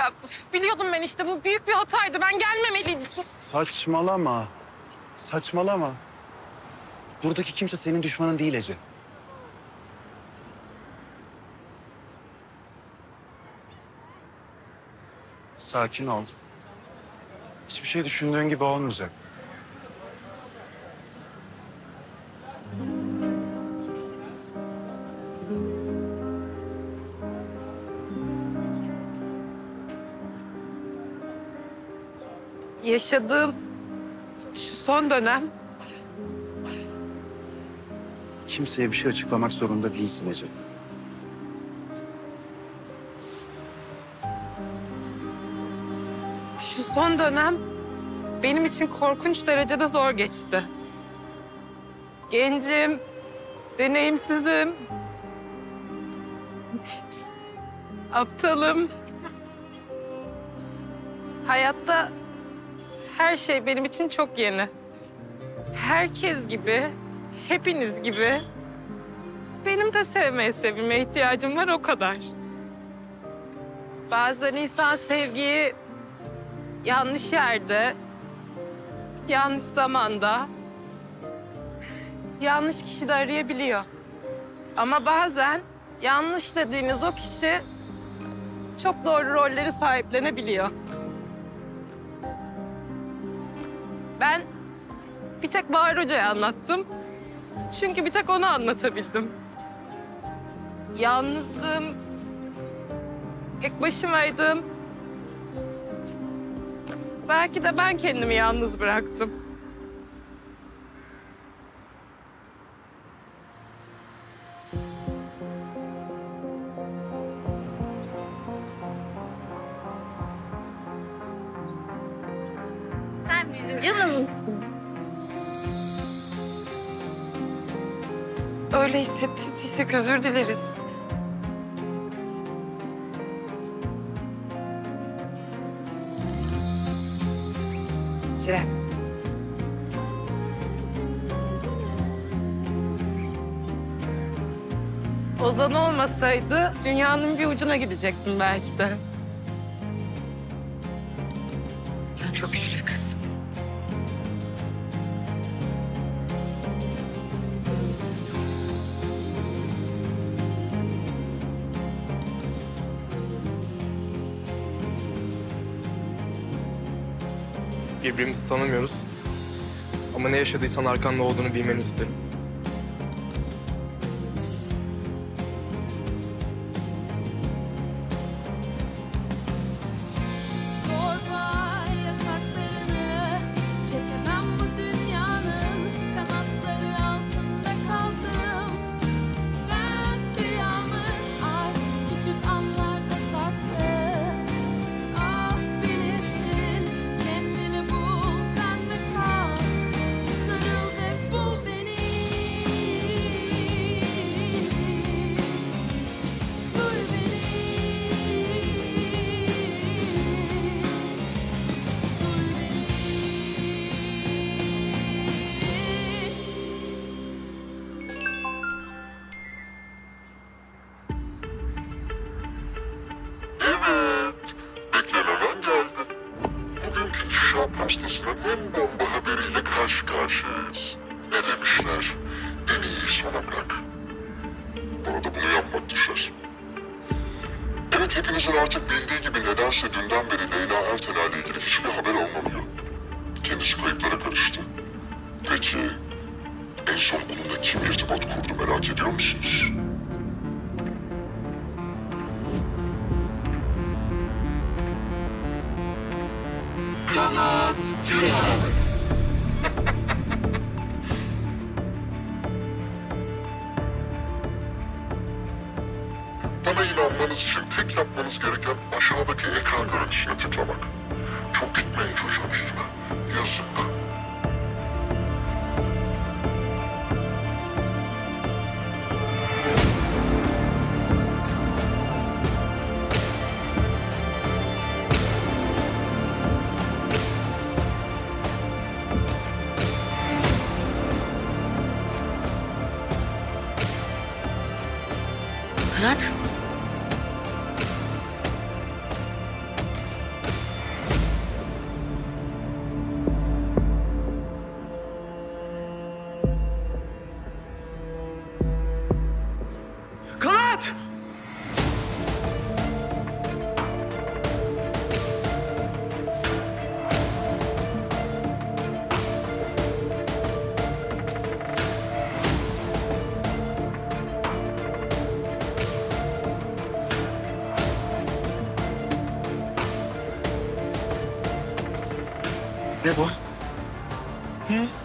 Ya biliyordum ben işte bu büyük bir hataydı. Ben gelmemeliydim. Saçmalama. Saçmalama. Buradaki kimse senin düşmanın değil Ece. Sakin ol. Hiçbir şey düşündüğün gibi olmayacak. Yaşadığım şu son dönem Kimseye bir şey açıklamak zorunda değilsin Ece. Şu son dönem benim için korkunç derecede zor geçti. Gencim, deneyimsizim, aptalım. Hayatta her şey benim için çok yeni. Herkes gibi, hepiniz gibi benim de sevmeye, sevilmeye ihtiyacım var o kadar. Bazen insan sevgiyi yanlış yerde, yanlış zamanda, yanlış kişi de arayabiliyor. Ama bazen yanlış dediğiniz o kişi çok doğru rolleri sahiplenebiliyor. Ben bir tek Bahar Hoca'ya anlattım. Çünkü bir tek ona anlatabildim. Yalnızdım, tek başımaydım. Belki de ben kendimi yalnız bıraktım. Bizim canımızsın. Öyle hissettirdiysek özür dileriz. Cem. Ozan olmasaydı dünyanın bir ucuna gidecektim belki de. Birbirimizi tanımıyoruz. Ama ne yaşadıysan arkanda olduğunu bilmeni isterim. Bırak. Bana da bunu yapmak düşer. Evet, hepinizin artık bildiği gibi nedense dünden beri Leyla Erteler'le ilgili hiçbir haber alınamıyor. Kendisi kayıplara karıştı. Peki, en son onunla kim irtibat kurdu merak ediyor musunuz? Kanat Güler. Bana inanmanız için tek yapmanız gereken aşağıdaki ekran görüntüsüne tıklamak. Çok gitmeyin çocuğun üstüne. Yazık. Kanat. Hey, boy. Hmm?